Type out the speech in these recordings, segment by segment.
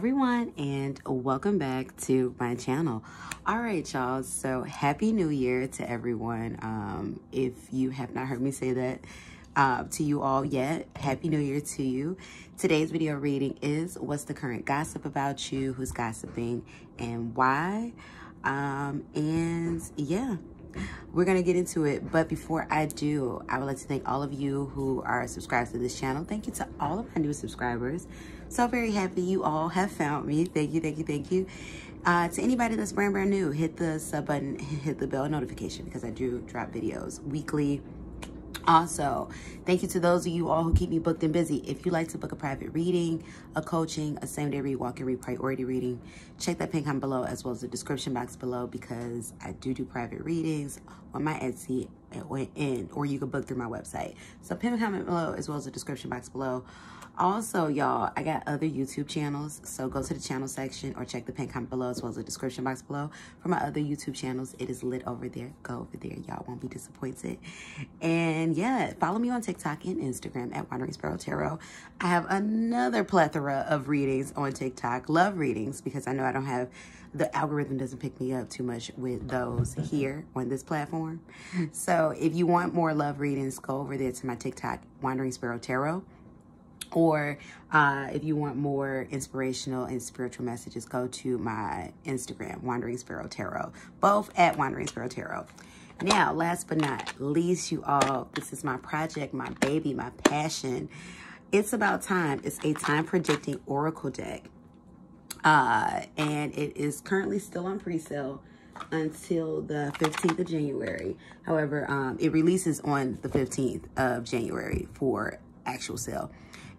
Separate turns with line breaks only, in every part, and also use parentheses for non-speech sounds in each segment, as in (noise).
everyone and welcome back to my channel. All right y'all. So happy new year to everyone. Um if you have not heard me say that uh, to you all yet happy new year to you. Today's video reading is what's the current gossip about you? Who's gossiping? And why? Um and yeah we're gonna get into it. But before i do i would like to thank all of you who are subscribed to this channel. Thank you to all of my new subscribers so very happy you all have found me thank you thank you thank you uh, to anybody that's brand brand new hit the sub button (laughs) hit the bell notification because i do drop videos weekly also, thank you to those of you all who keep me booked and busy. If you like to book a private reading, a coaching, a same day read, walk and read priority reading, check that pin comment below as well as the description box below because I do do private readings on my Etsy and or you can book through my website. So pin comment below as well as the description box below. Also, y'all, I got other YouTube channels, so go to the channel section or check the pin comment below as well as the description box below for my other YouTube channels. It is lit over there. Go over there. Y'all won't be disappointed. And yeah, follow me on TikTok and Instagram at Wandering Sparrow Tarot. I have another plethora of readings on TikTok. Love readings because I know I don't have the algorithm doesn't pick me up too much with those here on this platform. So if you want more love readings, go over there to my TikTok, Wandering Sparrow Tarot. Or uh, if you want more inspirational and spiritual messages, go to my Instagram, Wandering Sparrow Tarot. Both at Wandering Sparrow Tarot. Now, last but not least, you all, this is my project, my baby, my passion. It's about time. It's a time predicting oracle deck. Uh, and it is currently still on pre-sale until the 15th of January. However, um, it releases on the 15th of January for actual sale.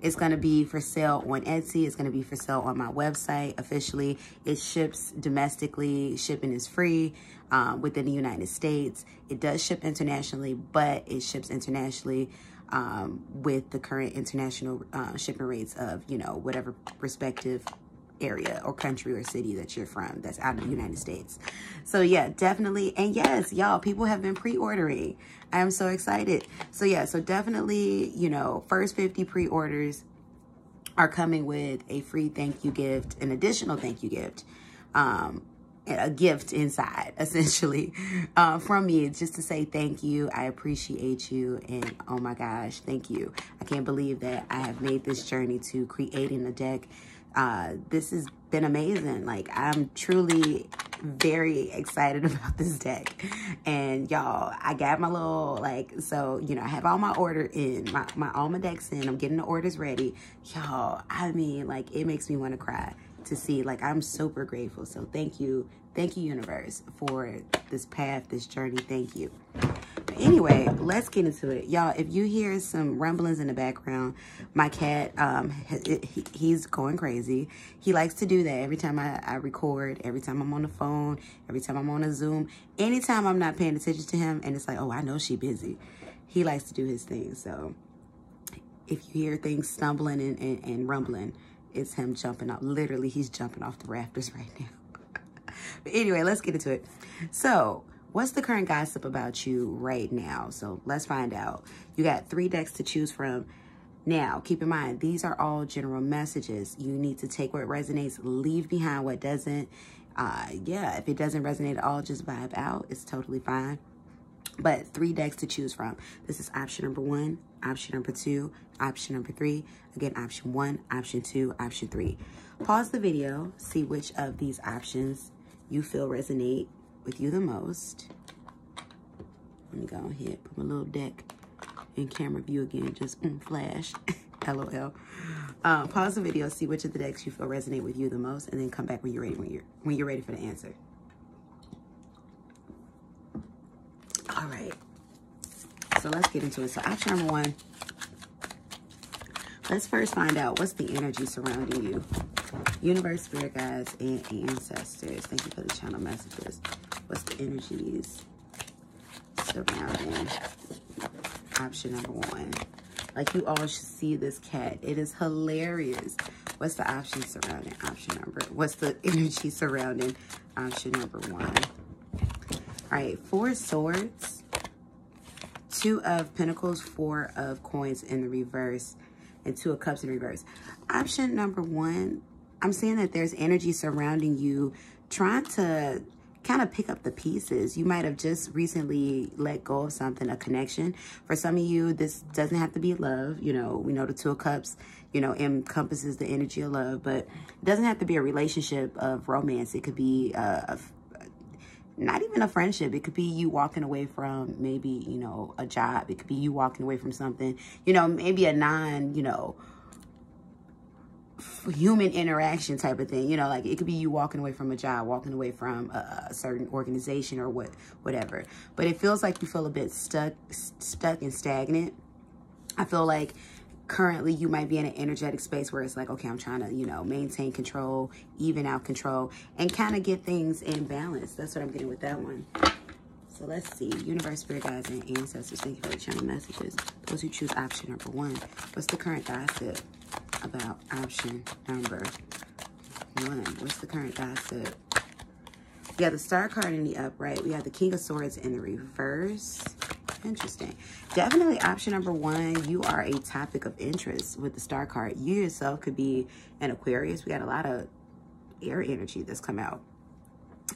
It's going to be for sale on Etsy. It's going to be for sale on my website officially. It ships domestically. Shipping is free um, within the United States. It does ship internationally, but it ships internationally um, with the current international uh, shipping rates of, you know, whatever respective area or country or city that you're from that's out of the United States. So yeah, definitely. And yes, y'all, people have been pre-ordering. I am so excited. So yeah, so definitely, you know, first 50 pre-orders are coming with a free thank you gift, an additional thank you gift. Um, a gift inside (laughs) essentially uh, from me it's just to say thank you i appreciate you and oh my gosh thank you i can't believe that i have made this journey to creating a deck uh, this has been amazing. Like, I'm truly very excited (laughs) about this deck. And y'all, I got my little, like, so, you know, I have all my order in, my, my all my decks in. I'm getting the orders ready. Y'all, I mean, like, it makes me want to cry to see. Like, I'm super grateful. So thank you. Thank you, universe, for this path, this journey. Thank you anyway, let's get into it. Y'all, if you hear some rumblings in the background, my cat, um, he, he's going crazy. He likes to do that every time I, I record, every time I'm on the phone, every time I'm on a Zoom, anytime I'm not paying attention to him, and it's like, oh, I know she busy. He likes to do his thing, so if you hear things stumbling and, and, and rumbling, it's him jumping off. Literally, he's jumping off the rafters (laughs) right now. but anyway, let's get into it. So, What's the current gossip about you right now? So let's find out. You got three decks to choose from. Now, keep in mind, these are all general messages. You need to take what resonates, leave behind what doesn't. Uh, yeah, if it doesn't resonate at all, just vibe out. It's totally fine. But three decks to choose from. This is option number one, option number two, option number three. Again, option one, option two, option three. Pause the video, see which of these options you feel resonate with you the most. Let me go ahead, put my little deck in camera view again, just mm, flash, (laughs) LOL. Uh, pause the video, see which of the decks you feel resonate with you the most, and then come back when you're ready, when you're, when you're ready for the answer. All right, so let's get into it. So option number one, let's first find out what's the energy surrounding you. Universe, spirit guides, and ancestors. Thank you for the channel messages what's the energies surrounding option number one. Like you all should see this cat. It is hilarious. What's the option surrounding option number? What's the (laughs) energy surrounding option number one? All right, four swords, two of pentacles, four of coins in the reverse, and two of cups in reverse. Option number one, I'm seeing that there's energy surrounding you trying to kind of pick up the pieces. You might have just recently let go of something, a connection. For some of you, this doesn't have to be love. You know, we know the Two of Cups, you know, encompasses the energy of love, but it doesn't have to be a relationship of romance. It could be uh, a, a not even a friendship. It could be you walking away from maybe, you know, a job. It could be you walking away from something, you know, maybe a non, you know, human interaction type of thing. You know, like it could be you walking away from a job, walking away from a, a, certain organization or what, whatever. But it feels like you feel a bit stuck, stuck and stagnant. I feel like currently you might be in an energetic space where it's like, okay, I'm trying to, you know, maintain control, even out control, and kind of get things in balance. That's what I'm getting with that one. So let's see. Universe, spirit guides, and ancestors. Thank you for the channel messages. Those who choose option number one. What's the current gossip? about option number one. What's the current gossip? We have the star card in the upright. We have the king of swords in the reverse. Interesting. Definitely option number one, you are a topic of interest with the star card. You yourself could be an Aquarius. We got a lot of air energy that's come out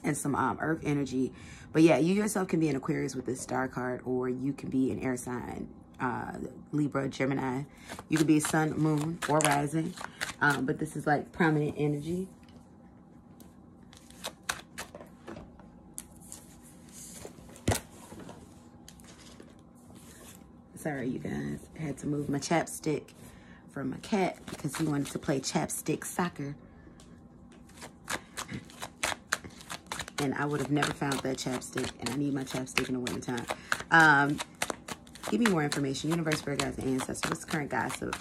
and some um, earth energy. But yeah, you yourself can be an Aquarius with this star card or you can be an air sign uh, Libra, Gemini. You could be sun, moon, or rising. Um, but this is like prominent energy. Sorry, you guys. I had to move my chapstick from my cat because he wanted to play chapstick soccer. And I would have never found that chapstick. And I need my chapstick in the wintertime. Um, Give me more information. Universe, Spirit Guides, and Ancestors. What's the current gossip?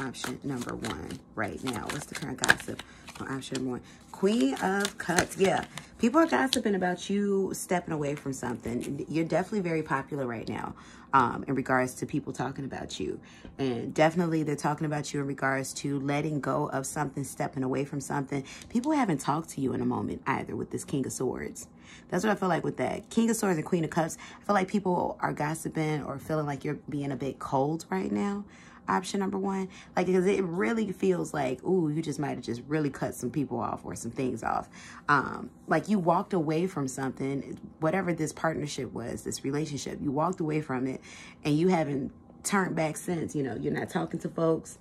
Option number one right now. What's the current gossip on option number one? Queen of Cups. Yeah. People are gossiping about you stepping away from something. You're definitely very popular right now um, in regards to people talking about you. And definitely they're talking about you in regards to letting go of something, stepping away from something. People haven't talked to you in a moment either with this King of Swords. That's what I feel like with that. King of Swords and Queen of Cups. I feel like people are gossiping or feeling like you're being a bit cold right now. Option number one. Like, because it really feels like, ooh, you just might have just really cut some people off or some things off. Um, like you walked away from something, whatever this partnership was, this relationship, you walked away from it and you haven't turned back since. You know, you're not talking to folks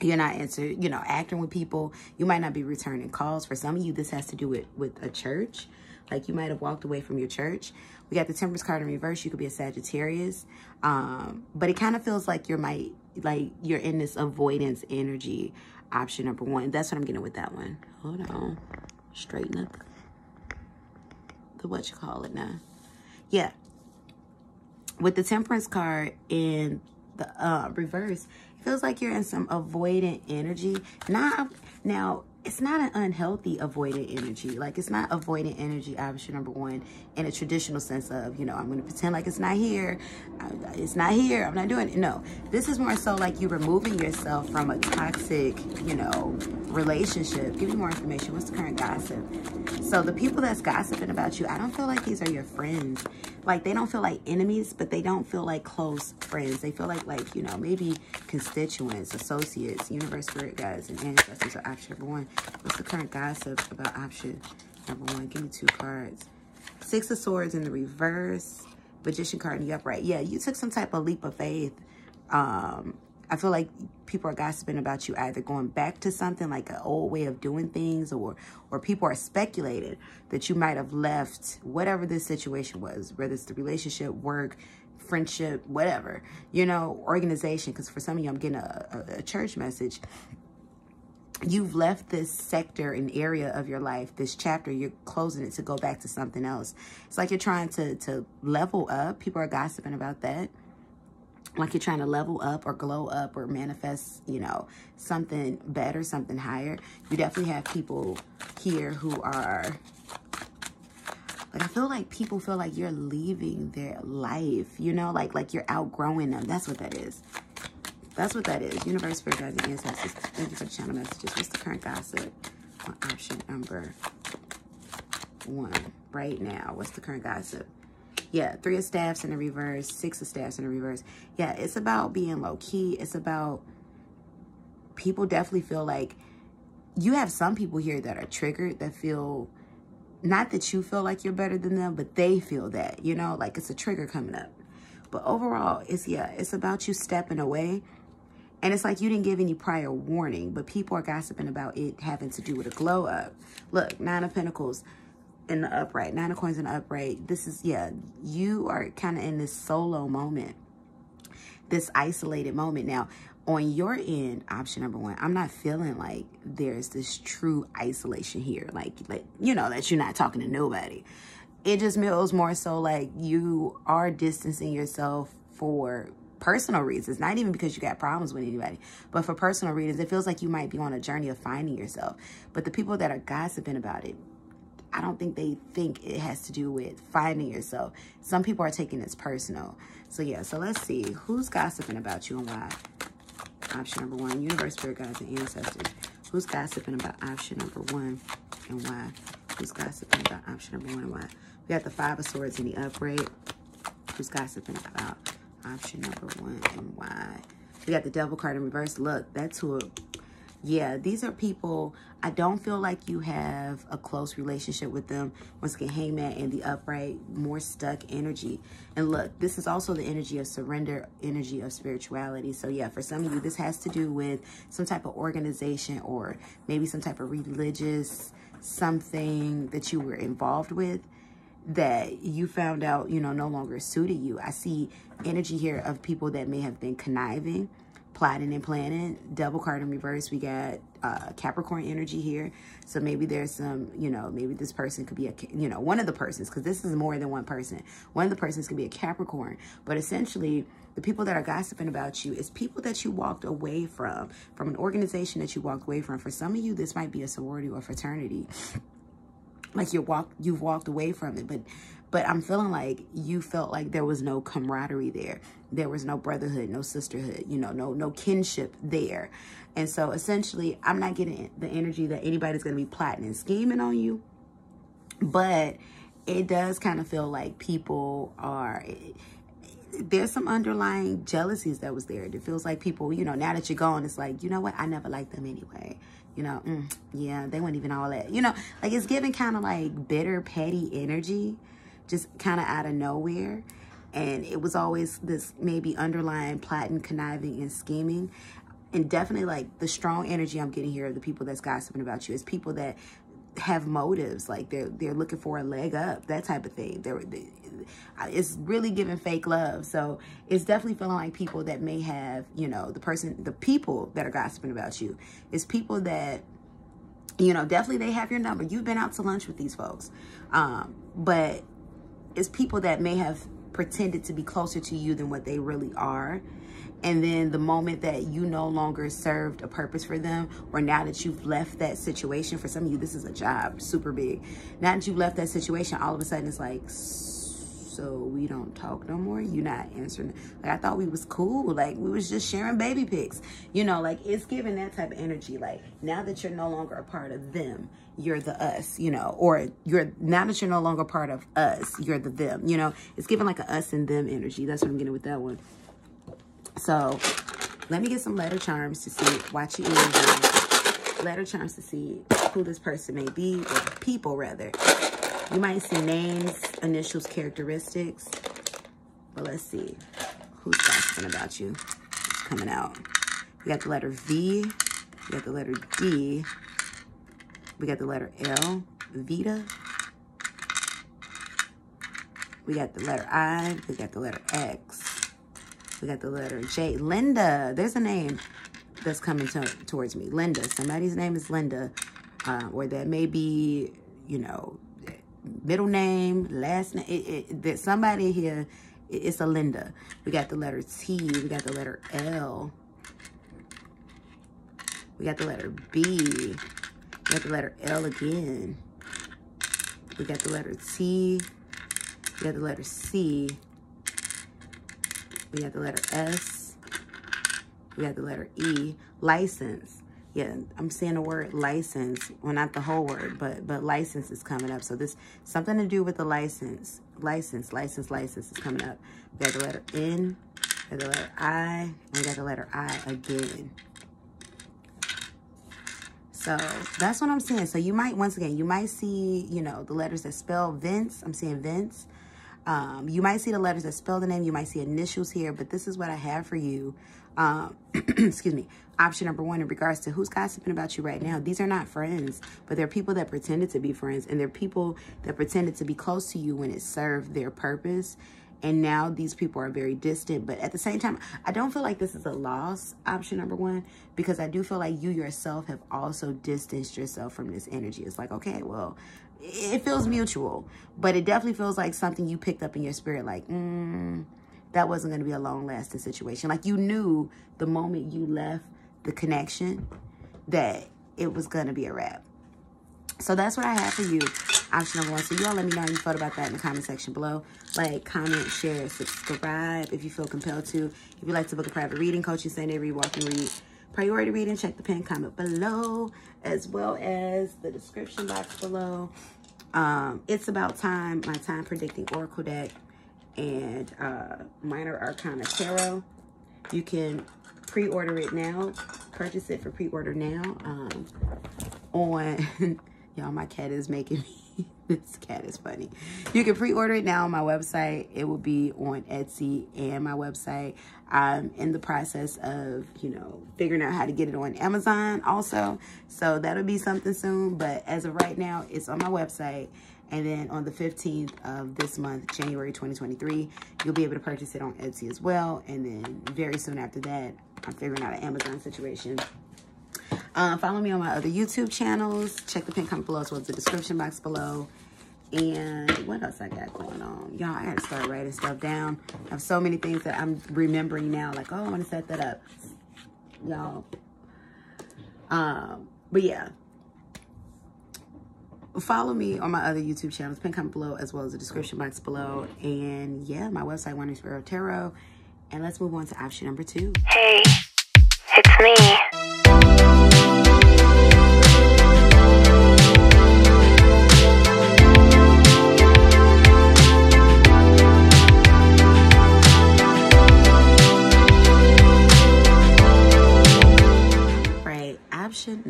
you're not answer, you know, acting with people. You might not be returning calls. For some of you, this has to do with, with a church. Like you might have walked away from your church. We got the Temperance card in reverse. You could be a Sagittarius. Um, but it kind of feels like you're might like you're in this avoidance energy. Option number one. That's what I'm getting with that one. Hold on. Straighten up the what you call it now. Yeah. With the Temperance card in the uh, reverse, it feels like you're in some avoidant energy. now now it's not an unhealthy avoidant energy. Like it's not avoidant energy, option number one, in a traditional sense of, you know, I'm going to pretend like it's not here. It's not here. I'm not doing it. No, this is more so like you removing yourself from a toxic, you know, relationship. Give me more information. What's the current gossip? So the people that's gossiping about you, I don't feel like these are your friends. Like they don't feel like enemies, but they don't feel like close friends. They feel like, like, you know, maybe constituents, associates, universe spirit guides, and ancestors are option number one. What's the current gossip about option number one? Give me two cards. Six of Swords in the reverse. Magician card in the upright. Yeah, you took some type of leap of faith. Um, I feel like people are gossiping about you either going back to something like an old way of doing things or or people are speculating that you might have left whatever this situation was, whether it's the relationship, work, friendship, whatever, you know, organization. Because for some of you, I'm getting a, a, a church message you've left this sector and area of your life, this chapter, you're closing it to go back to something else. It's like you're trying to, to level up. People are gossiping about that. Like you're trying to level up or glow up or manifest, you know, something better, something higher. You definitely have people here who are like I feel like people feel like you're leaving their life, you know, like like you're outgrowing them. That's what that is. That's what that is. Universe, Spirit, Guides, and Ancestors. Thank you for the channel messages. What's the current gossip on option number one right now? What's the current gossip? Yeah, three of staffs in the reverse, six of staffs in the reverse. Yeah, it's about being low key. It's about people definitely feel like you have some people here that are triggered that feel not that you feel like you're better than them, but they feel that, you know, like it's a trigger coming up. But overall, it's yeah, it's about you stepping away. And it's like you didn't give any prior warning, but people are gossiping about it having to do with a glow up. Look, Nine of Pentacles in the upright, Nine of Coins in the upright. This is, yeah, you are kind of in this solo moment, this isolated moment. Now, on your end, option number one, I'm not feeling like there's this true isolation here. Like, like you know, that you're not talking to nobody. It just feels more so like you are distancing yourself for personal reasons, not even because you got problems with anybody, but for personal reasons. It feels like you might be on a journey of finding yourself. But the people that are gossiping about it, I don't think they think it has to do with finding yourself. Some people are taking this personal. So yeah, so let's see. Who's gossiping about you and why? option number one. Universe, spirit guides, and ancestors. Who's gossiping about option number one and why? Who's gossiping about option number one and why? We got the five of swords in the upright. Who's gossiping about option number one and why? We got the devil card in reverse. Look, that's who yeah, these are people, I don't feel like you have a close relationship with them. Once again, hangman and the upright, more stuck energy. And look, this is also the energy of surrender, energy of spirituality. So yeah, for some of you, this has to do with some type of organization or maybe some type of religious something that you were involved with that you found out, you know, no longer suited you. I see energy here of people that may have been conniving plotting and planning. Devil card in reverse, we got uh, Capricorn energy here. So maybe there's some, you know, maybe this person could be a, you know, one of the persons, because this is more than one person. One of the persons could be a Capricorn. But essentially, the people that are gossiping about you is people that you walked away from, from an organization that you walked away from. For some of you, this might be a sorority or fraternity. Like you walk, you've walked away from it, but but I'm feeling like you felt like there was no camaraderie there. There was no brotherhood, no sisterhood, you know, no no kinship there. And so essentially, I'm not getting the energy that anybody's going to be plotting and scheming on you. But it does kind of feel like people are there's some underlying jealousies that was there. It feels like people, you know, now that you're gone, it's like, you know what? I never liked them anyway. You know, mm, yeah, they weren't even all that. You know, like it's giving kind of like bitter, petty energy just kind of out of nowhere. And it was always this maybe underlying plotting, conniving, and scheming. And definitely like the strong energy I'm getting here of the people that's gossiping about you is people that have motives like they're they're looking for a leg up that type of thing. They're they, it's really giving fake love. So it's definitely feeling like people that may have you know the person the people that are gossiping about you. Is people that you know definitely they have your number. You've been out to lunch with these folks. Um but it's people that may have pretended to be closer to you than what they really are. And then the moment that you no longer served a purpose for them, or now that you've left that situation, for some of you, this is a job, super big. Now that you've left that situation, all of a sudden it's like, so we don't talk no more? You're not answering. Like i thought we was cool. Like we was just sharing baby pics. You know like it's giving that type of energy. Like now that you're no longer a part of them you're the us you know or you're now that you're no longer part of us you're the them you know? It's giving like a us and them energy. That's what i'm getting with that one so let me get some letter charms to see watch your letter charms to see who this person may be or people rather you might see names, initials, characteristics. But let's see. Who's asking about you? It's coming out. We got the letter V. We got the letter D. We got the letter L. Vita. We got the letter I. We got the letter X. We got the letter J. Linda. There's a name that's coming to, towards me. Linda. Somebody's name is Linda. Uh, or that may be, you know, middle name, last name. It, it, there's somebody here. It, it's a Linda. We got the letter T. We got the letter L. We got the letter B. We got the letter L again. We got the letter T. We got the letter C. We got the letter S. We got the letter E. License yeah, I'm saying the word license. Well, not the whole word, but but license is coming up. So this something to do with the license. License, license, license is coming up. We got the letter N, we got the letter I, we got the letter I again. So that's what I'm saying. So you might, once again, you might see, you know, the letters that spell Vince. I'm seeing Vince. Um, you might see the letters that spell the name. You might see initials here, but this is what I have for you. Um, (clears throat) excuse me. Option number one in regards to who's gossiping about you right now. These are not friends, but they're people that pretended to be friends, and they're people that pretended to be close to you when it served their purpose. And now these people are very distant. But at the same time, I don't feel like this is a loss, option number one, because I do feel like you yourself have also distanced yourself from this energy. It's like, okay, well, it feels mutual, but it definitely feels like something you picked up in your spirit, like, mm, that wasn't going to be a long lasting situation. Like you knew the moment you left the connection that it was going to be a wrap. So that's what I have for you. Option number one. So you all let me know how you felt about that in the comment section below. Like, comment, share, subscribe if you feel compelled to. If you'd like to book a private reading, coaching Sunday, read, walk, and read priority reading, check the pin comment below, as well as the description box below. Um, it's about time, my time predicting oracle deck and uh, minor arcana tarot. You can pre-order it now, purchase it for pre-order now um, on, (laughs) y'all, my cat is making me (laughs) this cat is funny. You can pre-order it now on my website. It will be on Etsy and my website. I'm in the process of, you know, figuring out how to get it on Amazon also. So that'll be something soon. But as of right now, it's on my website. And then on the 15th of this month, January 2023, you'll be able to purchase it on Etsy as well. And then very soon after that, I'm figuring out an Amazon situation. Uh, follow me on my other YouTube channels. Check the pin comment below as well as the description box below. And what else I got going on? Y'all, I got to start writing stuff down. I have so many things that I'm remembering now. Like, oh, I want to set that up. Y'all. Um, but yeah. Follow me on my other YouTube channels. Pin comment below as well as the description box below. And yeah, my website, of Tarot. And let's move on to option number two.
Hey, it's me.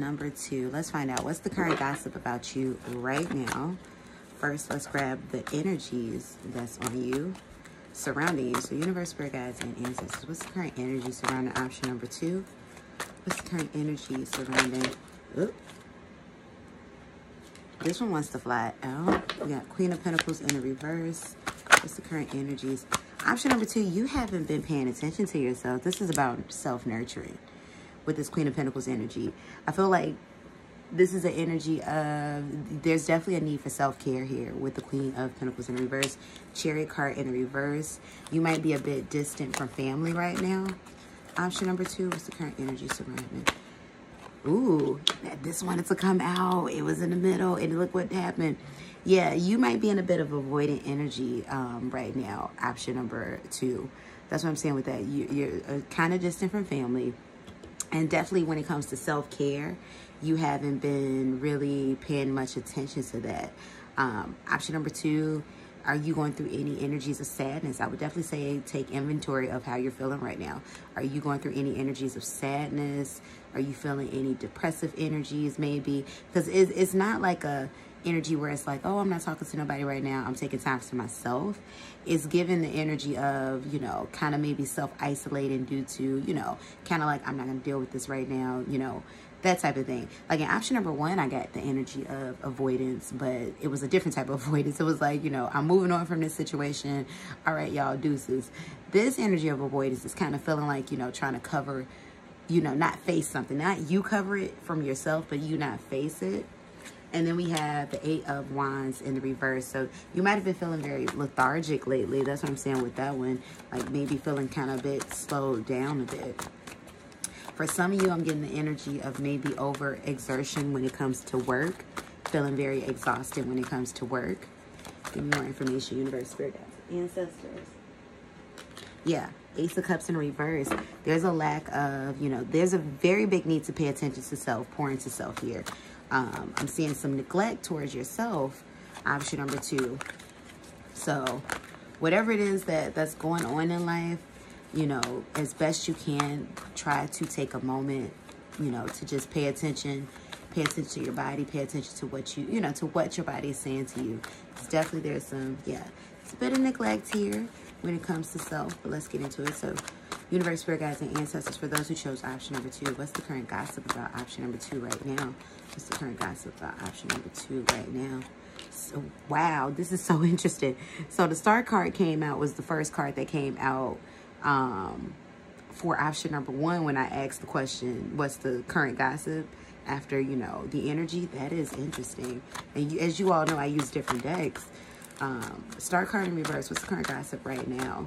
Number two. Let's find out what's the current gossip about you right now. First, let's grab the energies that's on you, surrounding you. So, universe, spirit guides, and ancestors. What's the current energy surrounding option number two? What's the current energy surrounding? Oop. This one wants to fly out. We got Queen of Pentacles in the reverse. What's the current energies? Option number two, you haven't been paying attention to yourself. This is about self-nurturing with this Queen of Pentacles energy. I feel like this is an energy of, there's definitely a need for self-care here with the Queen of Pentacles in reverse. Chariot card in reverse. You might be a bit distant from family right now. Option number two, what's the current energy surrounding? Ooh, this wanted to come out. It was in the middle, and look what happened. Yeah, you might be in a bit of avoidant energy um, right now. Option number two. That's what I'm saying with that. You, you're uh, kind of distant from family. And definitely when it comes to self-care, you haven't been really paying much attention to that. Um, option number two, are you going through any energies of sadness? I would definitely say take inventory of how you're feeling right now. Are you going through any energies of sadness? Are you feeling any depressive energies maybe? Because it's, it's not like a energy where it's like, oh, I'm not talking to nobody right now. I'm taking time for myself. It's given the energy of, you know, kind of maybe self-isolating due to, you know, kind of like, I'm not going to deal with this right now, you know, that type of thing. Like in option number one, I got the energy of avoidance, but it was a different type of (laughs) avoidance. It was like, you know, I'm moving on from this situation. All right, y'all, deuces. This energy of avoidance is kind of feeling like, you know, trying to cover, you know, not face something. Not you cover it from yourself, but you not face it. And then we have the Eight of Wands in the reverse. So you might have been feeling very lethargic lately. That's what I'm saying with that one. Like maybe feeling kind of a bit slowed down a bit. For some of you, I'm getting the energy of maybe over exertion when it comes to work. Feeling very exhausted when it comes to work. Give me more information, Universe, Spirit, Ancestors. Yeah, Ace of Cups in reverse. There's a lack of, you know, there's a very big need to pay attention to self, pour into self here. Um, I'm seeing some neglect towards yourself. Option number two. So, whatever it is that that's going on in life, you know, as best you can, try to take a moment, you know, to just pay attention Pay attention to your body. Pay attention to what you, you know, to what your body is saying to you. It's definitely there's some, yeah, it's a bit of neglect here when it comes to self, but let's get into it. So, universe, spirit guides, and ancestors, for those who chose option number two, what's the current gossip about option number two right now? The current gossip about option number two right now? So, wow, this is so (laughs) interesting. So, the star card came out, was the first card that came out. Um, for option number one when I asked the question, what's the current gossip after, you know, the energy? That is interesting. And you, as you all know, I use different decks. Um, star card in reverse. What's the current gossip right now?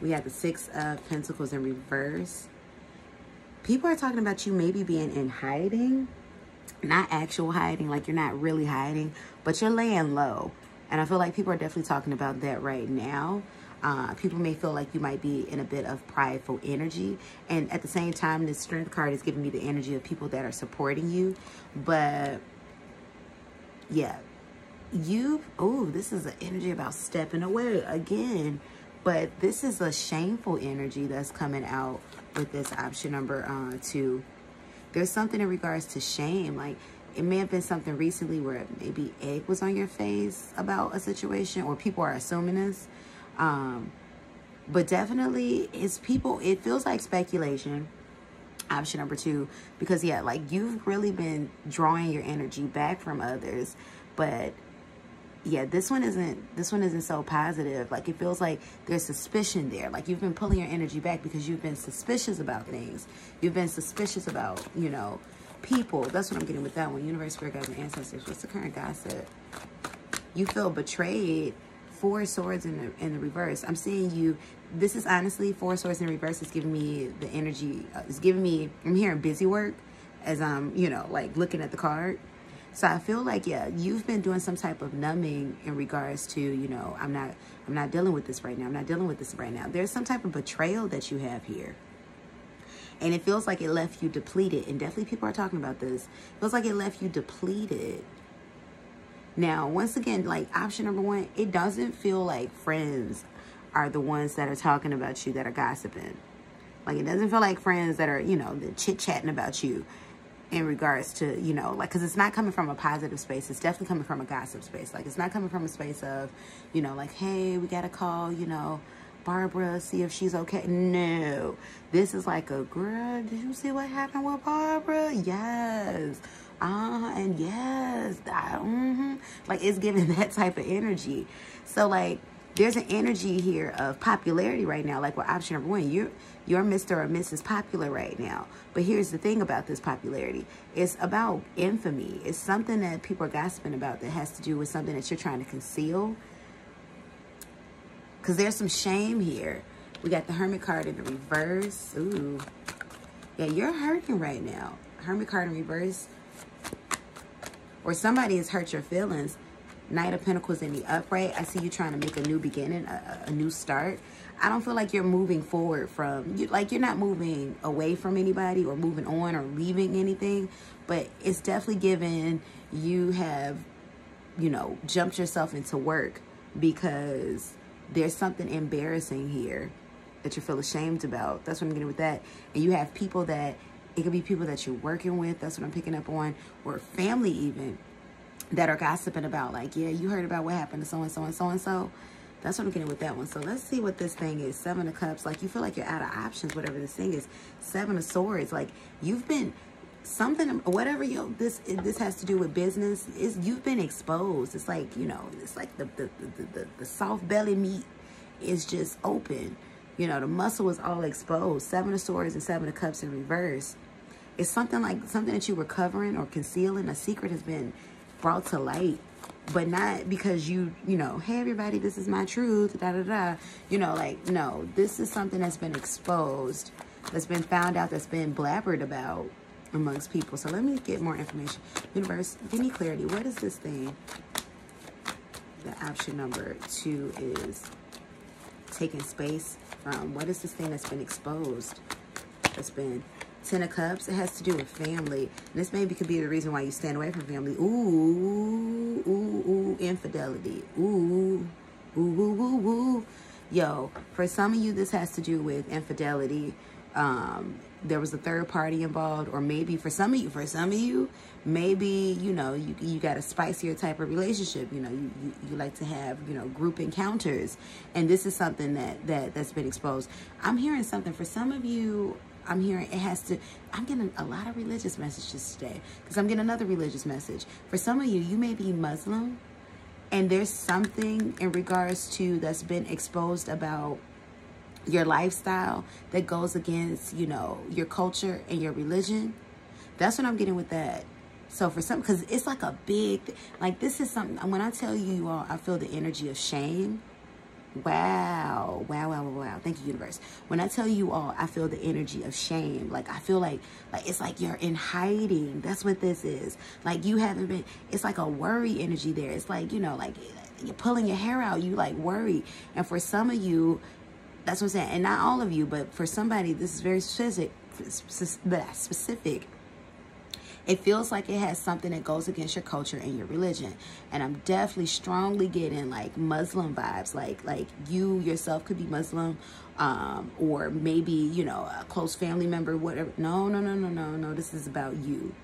We have the Six of Pentacles in reverse. People are talking about you maybe being in hiding. Not actual hiding, like you're not really hiding, but you're laying low. And I feel like people are definitely talking about that right now. Uh, people may feel like you might be in a bit of prideful energy. And at the same time, this strength card is giving me the energy of people that are supporting you. But yeah, you, oh, this is an energy about stepping away again. But this is a shameful energy that's coming out with this option number uh, two. There's something in regards to shame. Like, it may have been something recently where maybe egg was on your face about a situation or people are assuming this um, but definitely, it's people, it feels like speculation. Option number two, because yeah, like you've really been drawing your energy back from others, but yeah, this one isn't this one isn't so positive. Like it feels like there's suspicion there. Like you've been pulling your energy back because you've been suspicious about things. You've been suspicious about, you know, people. That's what I'm getting with that one. Universe, spirit guides, and ancestors. What's the current gossip? You feel betrayed four swords in the in the reverse. I'm seeing you. This is honestly four swords in reverse. It's giving me the energy. Uh, it's giving me. I'm hearing busy work as I'm you know like looking at the card. So I feel like yeah, you've been doing some type of numbing in regards to you know I'm not I'm not dealing with this right now. I'm not dealing with this right now. There's some type of betrayal that you have here. And it feels like it left you depleted. And definitely people are talking about this. It feels like it left you depleted now, once again, like option number one, it doesn't feel like friends are the ones that are talking about you that are gossiping. Like it doesn't feel like friends that are, you know, chit chatting about you in regards to, you know, like, cause it's not coming from a positive space. It's definitely coming from a gossip space. Like it's not coming from a space of, you know, like, hey, we got to call, you know, Barbara, see if she's okay. No, this is like a girl. Did you see what happened with Barbara? Yes uh and yes that, mm-hmm. like it's giving (laughs) that type of energy so like there's an energy here of popularity right now like with option number one you're you're mr or mrs popular right now. But here's the thing about this popularity. It's about infamy. It's something that people are gossiping about that has to do with something that you're trying to conceal. Because there's some shame here. We got the hermit card in the reverse. Ooh. Yeah you're hurting right now. Hermit card in reverse. Or somebody has hurt your feelings. Knight of Pentacles in the upright. I see you trying to make a new beginning, a, a new start. I don't feel like you're moving forward from, you, like you're not moving away from anybody or moving on or leaving anything. But it's definitely given you have, you know, jumped yourself into work because there's something embarrassing here that you feel ashamed about. That's what I'm getting with that. And you have people that it could be people that you're working with. That's what I'm picking up on. Or family even that are gossiping about. Like, yeah, you heard about what happened to so-and-so and so-and-so. That's what I'm getting with that one. So let's see what this thing is. Seven of Cups. Like, you feel like you're out of options, whatever this thing is. Seven of Swords. Like, you've been something whatever you this this has to do with business is you've been exposed it's like you know it's like the the, the the the soft belly meat is just open you know the muscle is all exposed seven of swords and seven of cups in reverse it's something like something that you were covering or concealing. A secret has been brought to light, but not because you, you know, hey, everybody, this is my truth, da da da. You know, like, no, this is something that's been exposed, that's been found out, that's been blabbered about amongst people. So let me get more information. Universe, give me clarity. What is this thing? The option number two is taking space from. What is this thing that's been exposed? That's been Ten of Cups, it has to do with family. And this maybe could be the reason why you stand away from family. Ooh, ooh, ooh, infidelity. Ooh, ooh, ooh, ooh, ooh. Yo, for some of you, this has to do with infidelity. um, there was a third party involved, or maybe for some of you, for some of you, maybe you know you you got a spicier type of relationship. You know, you, you, you like to have you know group encounters, and this is something that that that's been exposed. I'm hearing something for some of you. I'm hearing it has to. I'm getting a lot of religious messages today because I'm getting another religious message. For some of you, you may be Muslim, and there's something in regards to that's been exposed about your lifestyle that goes against, you know, your culture and your religion. That's what I'm getting with that. So for some, because it's like a big, like this is something, when I tell you, all, I feel the energy of shame. Wow, wow, wow, wow. Thank you, universe. When I tell you all, I feel the energy of shame. Like I feel like, like it's like you're in hiding. That's what this is. Like you haven't been. It's like a worry energy there. It's like you know, like you're pulling your hair out. You like worry. And for some of you, that's what I'm saying. And not all of you, but for somebody, this is very specific. Specific. It feels like it has something that goes against your culture and your religion. And I'm definitely strongly getting like Muslim vibes. Like like you yourself could be Muslim, um, or maybe, you know, a close family member, whatever. No, no, no, no, no, no. This is about you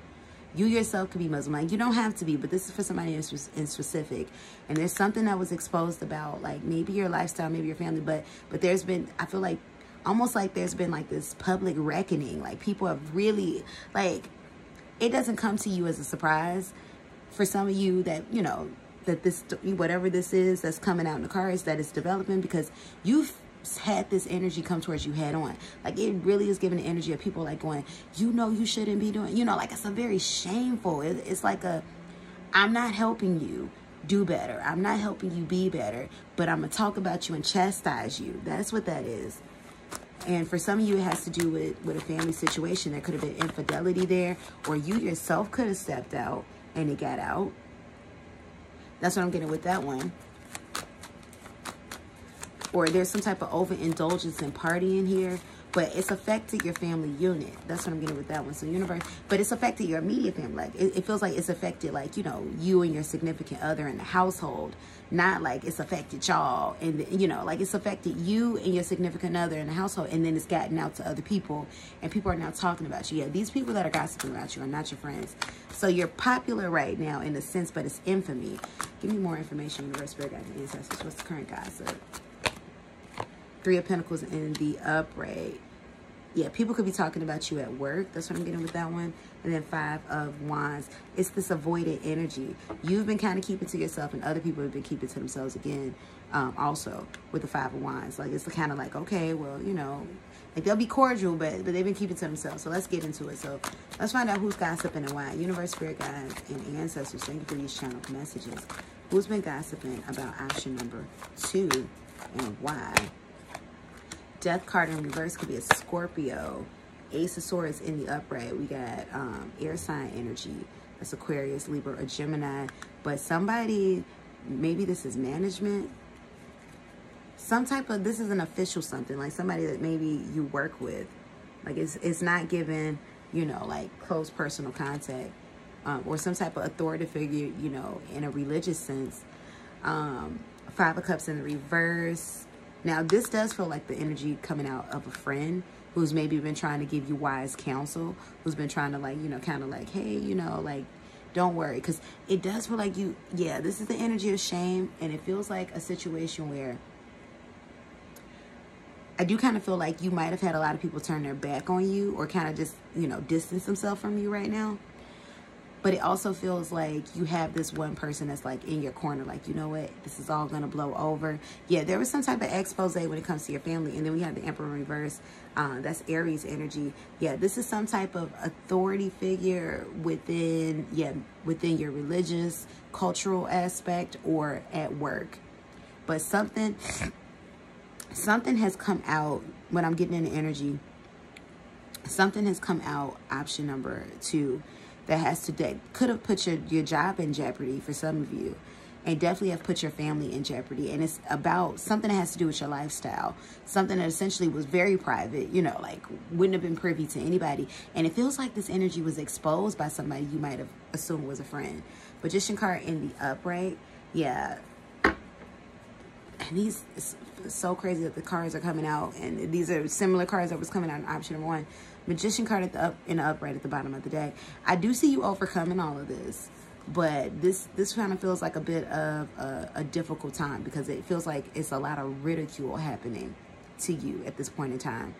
you yourself could be Muslim. Like, you don't have to be, but this is for somebody in, in specific. And there's something that was exposed about, like, maybe your lifestyle, maybe your family, but, but there's been, I feel like, almost like there's been, like, this public reckoning. Like, people have really, like, it doesn't come to you as a surprise. For some of you that, you know, that this, whatever this is that's coming out in the cards, that it's developing because you've had this energy come towards you head on. Like it really is giving the energy of people like going, you know, you shouldn't be doing, you know, like it's a very shameful. It, it's like a, I'm not helping you do better. I'm not helping you be better, but I'm gonna talk about you and chastise you. That's what that is. And for some of you, it has to do with, with a family situation. There could have been infidelity there, or you yourself could have stepped out and it got out. That's what I'm getting with that one or there's some type of overindulgence and partying here but it's affected your family unit. That's what I'm getting with that one. So universe, but it's affected your immediate family. Like it, it, feels like it's affected, like you know, you and your significant other in the household. Not like it's affected y'all, and you know, like it's affected you and your significant other in the household, and then it's gotten out to other people, and people are now talking about you. Yeah, these people that are gossiping about you are not your friends. So you're popular right now in a sense, but it's infamy. Give me more information, universe, spirit guides, and ancestors. What's the current gossip? Three of Pentacles in the upright. Yeah, people could be talking about you at work. That's what I'm getting with that one. And then Five of Wands. It's this avoided energy. You've been kind of keeping to yourself and other people have been keeping to themselves again um, also with the Five of Wands. Like, it's kind of like, okay, well, you know, like they'll be cordial, but, but they've been keeping to themselves. So let's get into it. So let's find out who's gossiping and why. Universe, Spirit Guides, and Ancestors, thank you for these channel messages. Who's been gossiping about option number two and why? Death card in reverse could be a Scorpio. Ace of Swords in the upright. We got um, air sign energy. That's Aquarius, Libra, or Gemini. But somebody, maybe this is management. Some type of, this is an official something. Like somebody that maybe you work with. Like it's, it's not given, you know, like close personal contact. Um, or some type of authority figure, you know, in a religious sense. Um, Five of Cups in the reverse. Now, this does feel like the energy coming out of a friend who's maybe been trying to give you wise counsel, who's been trying to like, you know, kind of like, hey, you know, like, don't worry. Because it does feel like you, yeah, this is the energy of shame. And it feels like a situation where I do kind of feel like you might have had a lot of people turn their back on you or kind of just, you know, distance themselves from you right now. But it also feels like you have this one person that's like in your corner, like, you know what, this is all to blow over. Yeah, there was some type of expose when it comes to your family. And then we have the Emperor reverse. Uh, that's Aries energy. Yeah, this is some type of authority figure within, yeah, within your religious, cultural aspect or at work. But something, something has come out when I'm getting into energy. Something has come out, option number two that has to that could have put your, your job in jeopardy for some of you and definitely have put your family in jeopardy. And it's about something that has to do with your lifestyle something that essentially was very private you know like wouldn't have been privy to anybody. And it feels like this energy was exposed by somebody you might have assumed was a friend. Magician card in the upright yeah these it's so crazy that the cards are coming out, and these are similar cards that was coming out in option number one. Magician card at the up in the upright at the bottom of the deck. I do see you overcoming all of this, but this this kind of feels like a bit of a, a difficult time because it feels like it's a lot of ridicule happening to you at this point in time.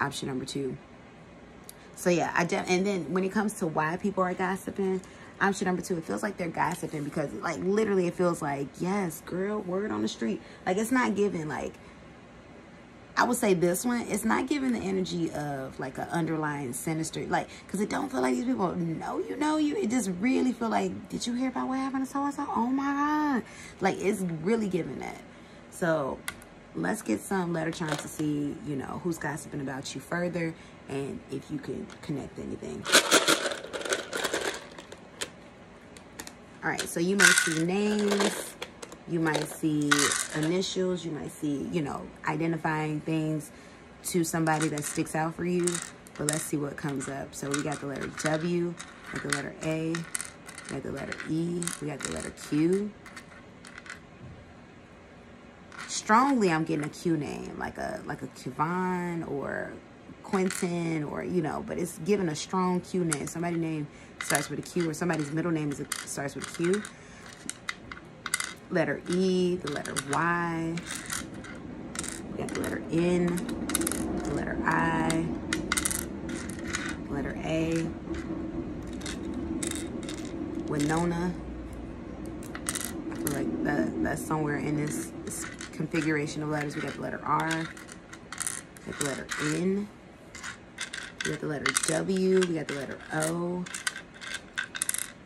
Option number two. So yeah, I and then when it comes to why people are gossiping, option number two, it feels like they're gossiping because like literally it feels like, yes, girl, word on the street. Like it's not given like I would say this one, it's not giving the energy of like an underlying sinister, like, because it don't feel like these people know you know you. It just really feel like, did you hear about what happened to so and so? Oh my God. Like, it's really giving that. So, let's get some letter charms to see, you know, who's gossiping about you further and if you can connect anything. All right, so you might see names, you might see initials, you might see, you know, identifying things to somebody that sticks out for you. But let's see what comes up. So we got the letter W, we got the letter A, we got the letter E, we got the letter Q. Strongly, I'm getting a Q name, like a like a Kevon or Quentin or, you know, but it's given a strong Q name. Somebody name starts with a Q or somebody's middle name is a, starts with a Q. Letter E, the letter Y. We got the letter N, the letter I, the letter A. Winona. I feel like that, that's somewhere in this, this configuration of letters. We got the letter R, we got the letter N, we got the letter W, we got the letter O,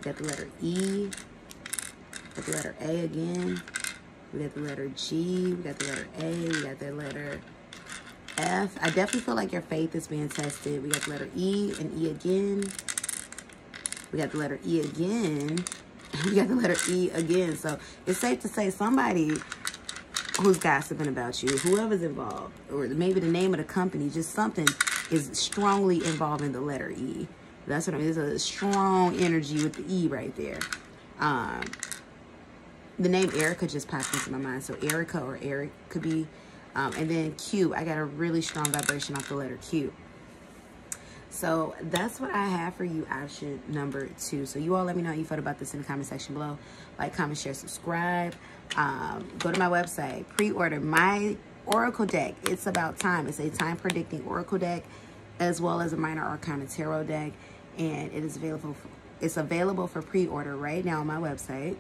got the letter E, we got the letter A again, we got the letter G, we got the letter A, we got the letter F. I definitely feel like your faith is being tested. We got the letter E and E again. We got the letter E again. (laughs) We got the letter E again. So it's safe to say somebody who's gossiping about you, whoever's involved, or maybe the name of the company, just something is strongly involving the letter E. That's what I mean. There's a strong energy with the E right there. Um, the name Erica just popped into my mind. So Erica or Eric could be. Um, and then Q, I got a really strong vibration off the letter Q. So that's what I have for you, option number two. So you all let me know how you felt about this in the comment section below. Like, comment, share, subscribe. Um, go to my website, pre-order my Oracle deck. It's about time. It's a time predicting Oracle deck as well as a minor arcana tarot deck. And it is available for, it's available for pre-order right now on my website.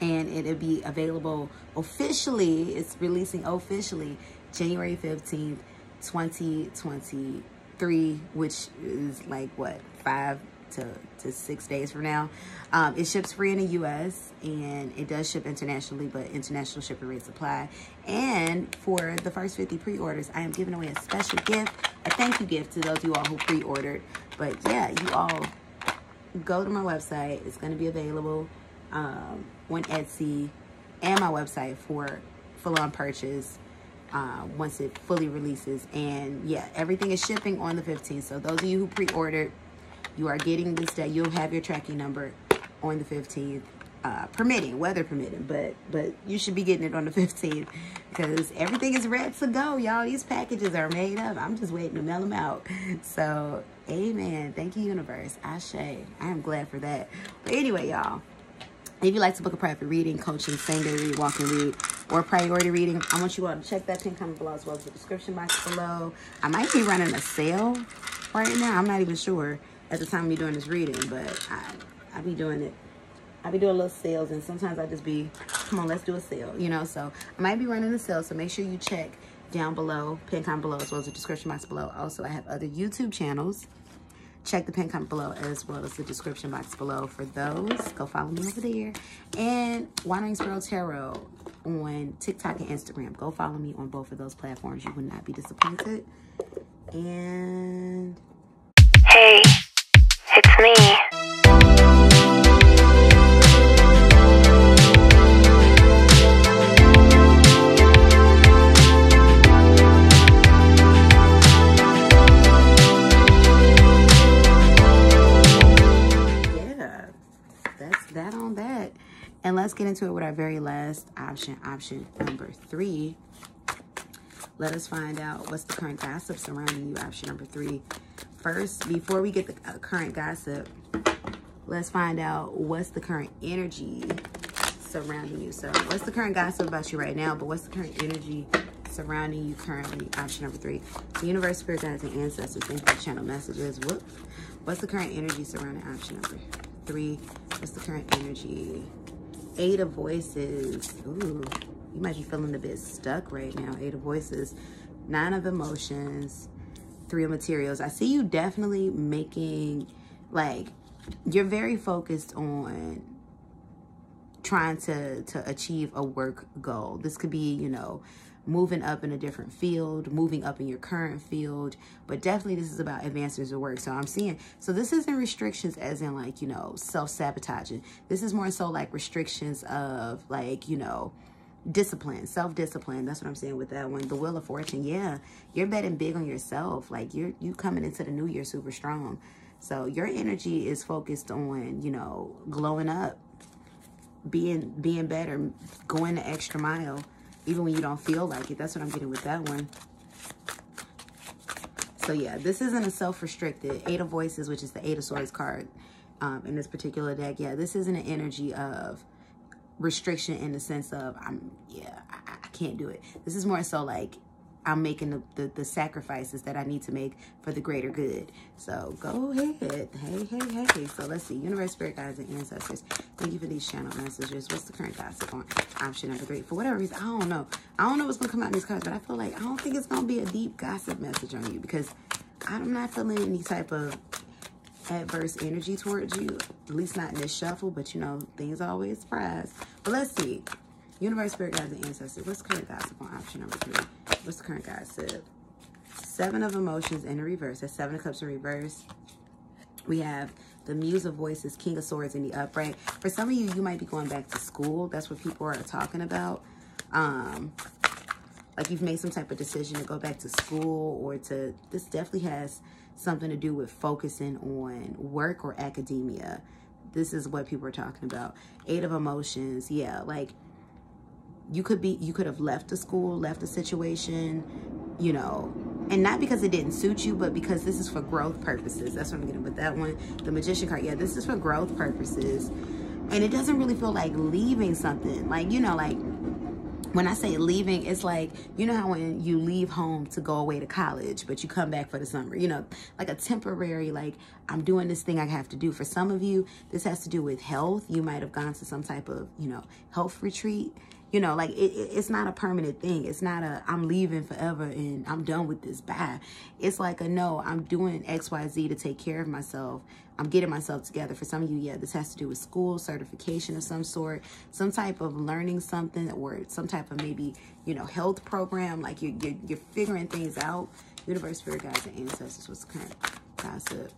And it'll be available officially, it's releasing officially January 15th, 2023, which is like what, five to, to six days from now. Um, it ships free in the U.S. and it does ship internationally, but international shipping rates apply. And for the first 50 pre-orders, I am giving away a special gift, a thank you gift to those of you all who pre-ordered. But yeah, you all go to my website. It's going to be available um, on Etsy and my website for full-on purchase uh, once it fully releases. And yeah, everything is shipping on the 15th. So those of you who pre-ordered, you are getting this day. You'll have your tracking number on the 15th, uh, permitting, weather permitting. But but you should be getting it on the (laughs) 15th because everything is ready to go, y'all. These packages are made up. I'm just waiting to mail them out. So, amen. Thank you, universe. Ashe. I am glad for that. But anyway, y'all. If you'd like to book a private reading, coaching, same day read, walking read, or priority reading, I want you all to check that pin comment below as well as the description box below. I might be running a sale right now. I'm not even sure at the time me doing this reading, but I, I be doing it. I be doing little sales, and sometimes I just be, come on, let's do a sale, you know? So I might be running a sale, so make sure you check down below, pin comment below, as well as the description box below. Also, I have other YouTube channels. Check the pin comment below as well as the description box below for those. Go follow me over there. And Wandering Sparrow Tarot on TikTok and Instagram. Go follow me on both of those platforms. You would not be disappointed. And...
Hey, me.
yeah, that's that on that. And let's get into it with our very last option, option number three. Let us find out what's the current gossip surrounding you, option number three. First, before we get the uh, current gossip, let's find out what's the current energy surrounding you. So what's the current gossip about you right now, but what's the current energy surrounding you currently? Option number three. The universe, spirit guides, and ancestors. Thank you channel messages. Whoop. What's the current energy surrounding option number three? What's the current energy? Eight of voices. Ooh, you might be feeling a bit stuck right now. Eight of voices. Nine of emotions. Three of materials. I see you definitely making, like, you're very focused on trying to to achieve a work goal. This could be, you know, moving up in a different field, moving up in your current field, but definitely this is about advancing of work. So I'm seeing, so this isn't restrictions as in like, you know, self-sabotaging. This is more so like restrictions of like, you know, discipline, self-discipline. That's what I'm saying with that one. The Wheel of Fortune, yeah, you're betting big on yourself. Like you're you coming into the new year super strong. So your energy is focused on, you know, glowing up, being being better, going the extra mile, even when you don't feel like it. That's what I'm getting with that one. So yeah, this isn't a self-restricted Eight of Voices, which is the Eight of Swords card um, in this particular deck. Yeah, this isn't an energy of restriction in the sense of I'm yeah I, I can't do it. This is more so like I'm making the, the, the, sacrifices that I need to make for the greater good. So go ahead. Hey, hey, hey. So let's see. Universe, Spirit Guides, and Ancestors. Thank you for these channel messages. What's the current gossip on option number three? For whatever reason, I don't know. I don't know what's going to come out in these cards, but I feel like I don't think it's going to be a deep gossip message on you because I'm not feeling any type of adverse energy towards you. At least not in this shuffle, but you know, things always surprise. But let's see. Universe, Spirit Guides, and Ancestors. What's current gossip on option number three? What's current gossip? Seven of Emotions in reverse. That's Seven of Cups in reverse. We have the Muse of Voices, King of Swords in the upright. For some of you, you might be going back to school. That's what people are talking about. Um, like you've made some type of decision to go back to school or to, this definitely has something to do with focusing on work or academia. This is what people are talking about. Eight of Emotions. Yeah, like you could be you could have left the school left the situation you know and not because it didn't suit you but because this is for growth purposes that's what i'm getting with that one the magician card yeah this is for growth purposes and it doesn't really feel like leaving something like you know like when I say leaving, it's like, you know how when you leave home to go away to college, but you come back for the summer, you know, like a temporary, like, I'm doing this thing I have to do. For some of you, this has to do with health. You might have gone to some type of, you know, health retreat you know, like it, it's not a permanent thing. It's not a I'm leaving forever and I'm done with this. Bye. It's like a no, I'm doing X, Y, Z to take care of myself. I'm getting myself together. For some of you, yeah, this has to do with school, certification of some sort, some type of learning something or some type of maybe, you know, health program. Like you're, you're, you're figuring things out. Universe, spirit guides, and ancestors. What's current gossip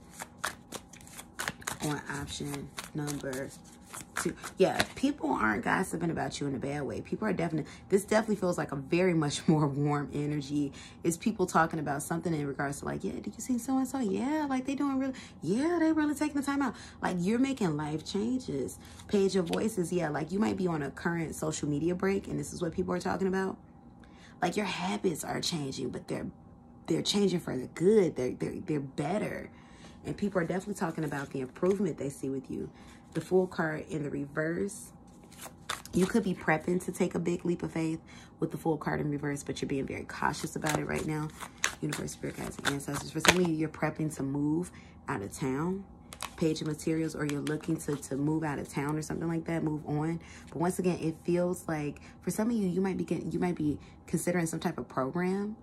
on option number to yeah people aren't gossiping about you in a bad way people are definitely this definitely feels like a very much (laughs) more warm energy is people talking about something in regards to like yeah did you see so and so yeah like they doing really yeah they really taking the time out. Like you're making life changes. Page of voices yeah like you might be on a current social media break and this is what people are talking about. Like your habits are changing but they're they're changing for the good. They're they're, they're better. And people are definitely talking about the improvement they see with you the Fool card in the reverse. You could be prepping to take a big leap of faith with the Fool card in reverse, but you're being very cautious about it right now. Universe, Spirit Guides, and Ancestors. For some of you, you're prepping to move out of town. Page of materials, or you're looking to, to move out of town or something like that, move on. But once again, it feels like for some of you, you might be getting, you might be considering some type of program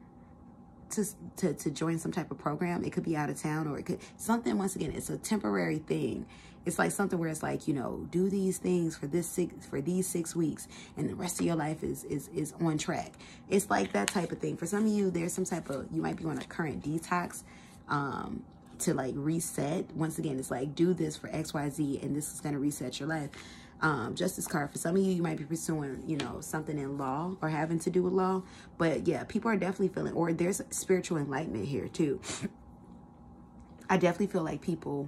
to, to, to join some type of program. It could be out of town or it could something, once again, it's a temporary thing. It's like something where it's like, you know, do these things for this six for these six weeks and the rest of your life is is is on track. It's like that type of thing. For some of you, there's some type of you might be on a current detox um to like reset. Once again, it's like do this for XYZ and this is gonna reset your life. Um, justice card for some of you you might be pursuing you know something in law or having to do with law but yeah people are definitely feeling or there's spiritual enlightenment here too i definitely feel like people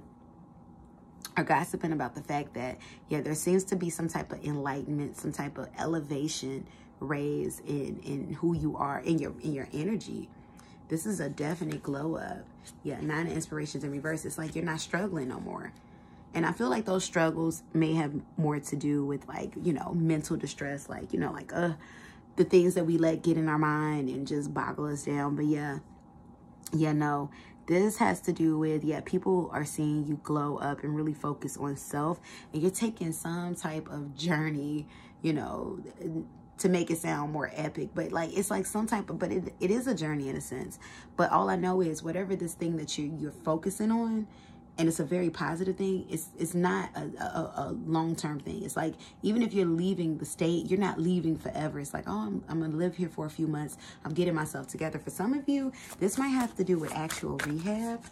are gossiping about the fact that, yeah, there seems to be some type of enlightenment, some type of elevation raise in, in who you are, in your, in your energy. This is a definite glow up. Yeah, nine inspirations in reverse. It's like you're not struggling no more. And I feel like those struggles may have more to do with like, you know, mental distress, like, you know, like, uh, the things that we let get in our mind and just boggle us down. But yeah, yeah, no, this has to do with, yeah, people are seeing you glow up and really focus on self. And you're taking some type of journey, you know, to make it sound more epic. But like, it's like some type of, but it, it is a journey in a sense. But all I know is whatever this thing that you, you're focusing on, and it's a very positive thing it's it's not a, a, a, long-term thing. It's like even if you're leaving the state you're not leaving forever. It's like oh I'm, I'm gonna live here for a few months. I'm getting myself together. For some of you this might have to do with actual rehab.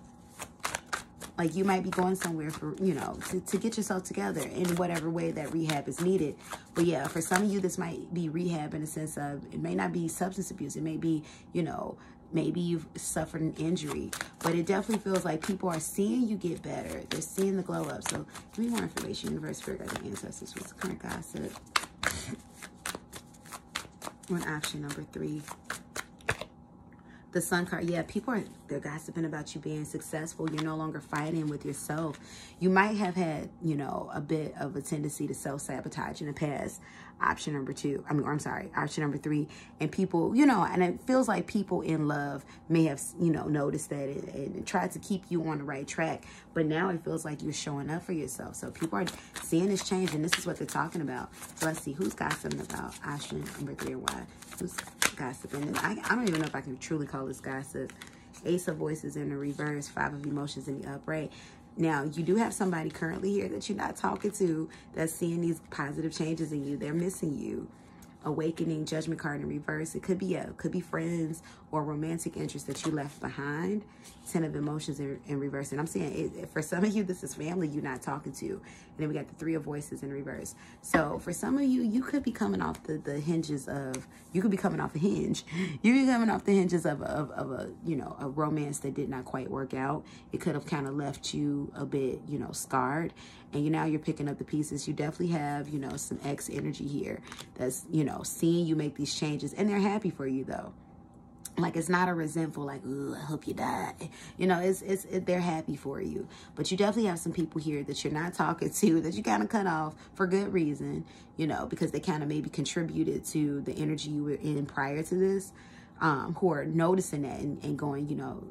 Like you might be going somewhere for you know to, to get yourself together in whatever way that rehab is needed. But yeah for some of you this might be rehab in the sense of it may not be substance abuse. It may be you know maybe you've suffered an injury but it definitely feels like people are seeing you get better. They're seeing the glow up. So give me more information universe spirit guides ancestors. What's the current gossip? On option number three. The sun card. Yeah people are they're gossiping about you being successful. You're no longer fighting with yourself. You might have had you know a bit of a tendency to self-sabotage in the past option number two i mean or i'm sorry option number three. And people you know and it feels like people in love may have you know noticed that and, and tried to keep you on the right track but now it feels like you're showing up for yourself. So people are seeing this change and this is what they're talking about. So let's see who's gossiping about option number three or why? Who's gossiping? I, I don't even know if i can truly call this gossip. Ace of voices in the reverse five of emotions in the upright now, you do have somebody currently here that you're not talking to that's seeing these positive changes in you. They're missing you awakening judgment card in reverse. It could be a could be friends or romantic interest that you left behind. Ten of emotions in, in reverse. And i'm saying it, for some of you this is family you're not talking to. And then we got the three of voices in reverse. So for some of you you could be coming off the the hinges of you could be coming off a hinge. (laughs) You could be coming off the hinges of, of, of a you know a romance that did not quite work out. It could have kind of left you a bit you know scarred and you now you're picking up the pieces. You definitely have you know some ex energy here that's you know seeing you make these changes and they're happy for you though. Like it's not a resentful like Ooh, i hope you die. You know it's it's it, they're happy for you. But you definitely have some people here that you're not talking (laughs) to that you kind of cut off for good reason you know because they kind of maybe contributed to the energy you were in prior to this um who are noticing that and, and going you know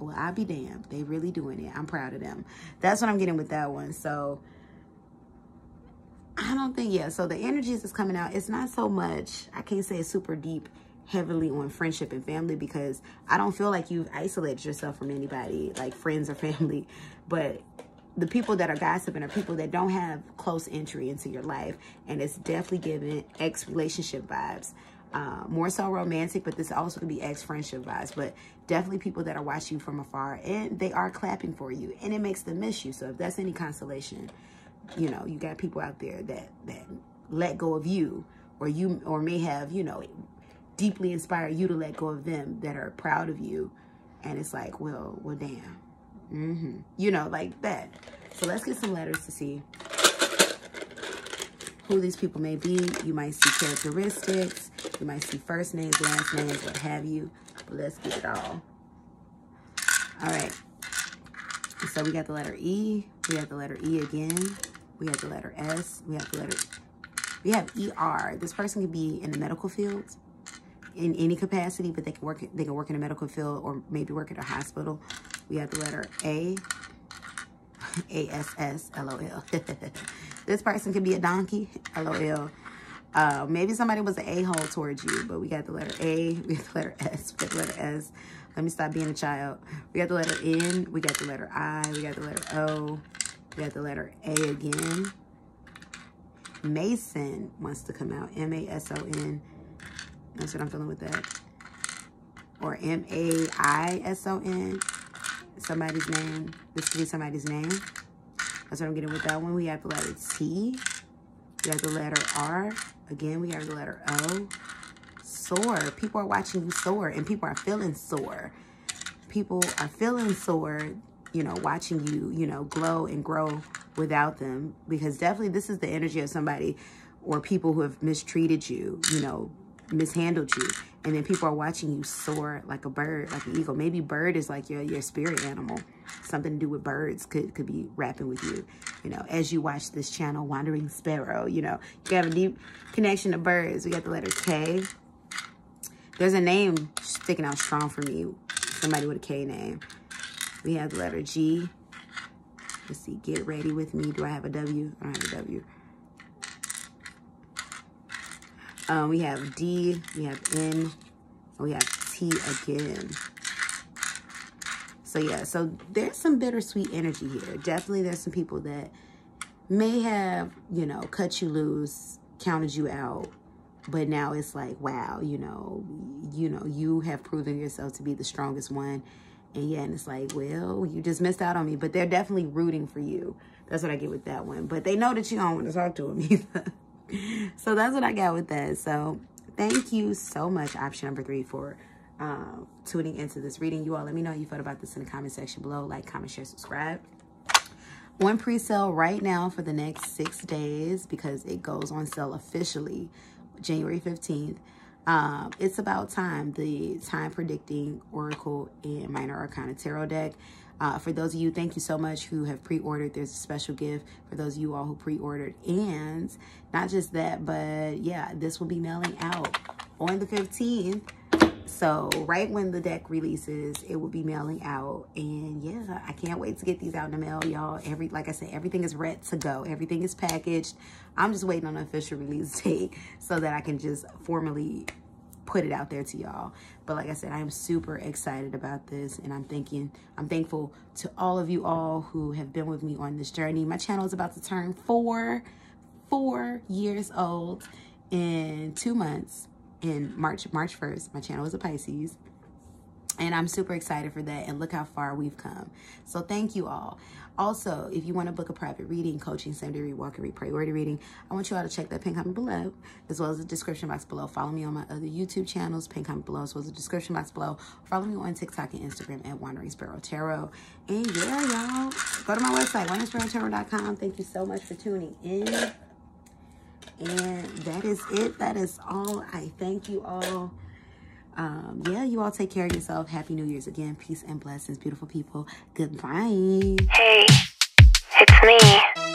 well, I'll be damned. They really doing it. I'm proud of them. That's what I'm getting with that one. So I don't think, yeah. So the energies that's coming out, it's not so much, I can't say it's super deep, heavily on friendship and family because I don't feel like you've isolated yourself from anybody, like friends or (laughs) family. But the people that are gossiping are people that don't have close entry into your life. And it's definitely giving ex-relationship vibes. Uh, more so romantic, but this also could be ex-friendship vibes. But definitely people that are watching you from afar, and they are clapping for you, and it makes them miss you. So if that's any consolation, you know, you got people out there that that let go of you, or you, or may have, you know, deeply inspired you to let go of them that are proud of you, and it's like, well, well, damn, mm-hmm, you know, like that. So let's get some letters to see who these people may be. You might see characteristics. You might see first names, last names, what have you. But let's get it all. All right. So we got the letter E. We have the letter E again. We have the letter S. We have the letter... We have ER. This person could be in the medical field in any capacity, but they can work they can work in a medical field or maybe work at a hospital. We have the letter A. A-S-S, L-O-L. (laughs) this person could be a donkey, L-O-L. Uh, maybe somebody was an a-hole towards you, but we got the letter A, we got the letter S, we got the letter S. Let me stop being a child. We got the letter N, we got the letter I, we got the letter O, we got the letter A again. Mason wants to come out, M-A-S-O-N. That's what I'm feeling with that. Or M-A-I-S-O-N, somebody's name. This could be somebody's name. That's what I'm getting with that one. We have the letter T. We have the letter R. Again, we have the letter O. Sore. People are watching you sore and people are feeling sore. People are feeling sore, you know, watching you, you know, glow and grow without them because definitely this is the energy of somebody or people who have mistreated you, you know, mishandled you. And then people are watching you soar like a bird, like an eagle. Maybe bird is like your, your spirit animal. Something to do with birds could, could be rapping with you, you know, as you watch this channel, Wandering Sparrow, you know, you have a deep connection to birds. We got the letter K. There's a name sticking out strong for me. Somebody with a K name. We have the letter G. Let's see, get ready with me. Do I have a W? I don't have a W. Um, we have D, we have N, we have T again. So yeah, so there's some bittersweet energy here. Definitely there's some people that may have, you know, cut you loose, counted you out, but now it's like, wow, you know, you know, you have proven yourself to be the strongest one. And yeah, and it's like, well, you just missed out on me. But they're definitely rooting for you. That's what I get with that one. But they know that you don't want to talk to them (laughs) either (laughs) so that's what I got with that. So thank you so much, option number three, for um, tuning into this reading. You all let me know how you felt about this in the comment section below. Like, comment, share, subscribe. One pre-sale right now for the next six days because it goes on sale officially January 15th. Um, it's about time, the time predicting Oracle and Minor Arcana Tarot deck. Uh, for those of you, thank you so much who have pre-ordered. There's a special gift for those of you all who pre-ordered. And not just that, but yeah, this will be mailing out on the 15th. So right when the deck releases, it will be mailing out. And yeah, I can't wait to get these out in the mail, y'all. Every Like I said, everything is ready to go. Everything is packaged. I'm just waiting on an official release (laughs) date so that I can just formally put it out there to y'all. But like I said, I am super excited about this and I'm thinking, I'm thankful to all of you all who have been with me on this journey. My channel is about to turn four, four years old in two months in March, March 1st. My channel is a Pisces. And I'm super excited for that. And look how far we've come. So thank you all. Also, if you want to book a private reading, coaching, read, walk and priority reading, I want you all to check that pin comment below, as well as the description box below. Follow me on my other YouTube channels, pin comment below, as well as the description box below. Follow me on TikTok and Instagram at Wandering Sparrow Tarot. And yeah, y'all, go to my website, wanderingSparrowTarot.com. Thank you so much for tuning in. And that is it. That is all. I thank you all um, yeah, you all take care of yourself. Happy New Year's again. Peace and blessings, beautiful people. Goodbye.
Hey, it's me.